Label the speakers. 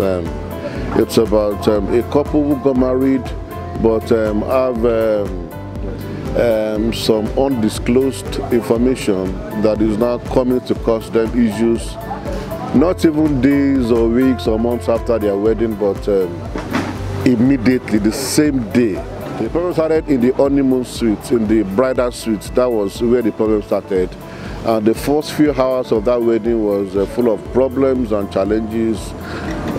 Speaker 1: Um, it's about um, a couple who got married but um, have um, um, some undisclosed information that is now coming to cause them issues, not even days or weeks or months after their wedding, but um, immediately, the same day. The problem started in the honeymoon suite, in the bridal suite. That was where the problem started. And the first few hours of that wedding was uh, full of problems and challenges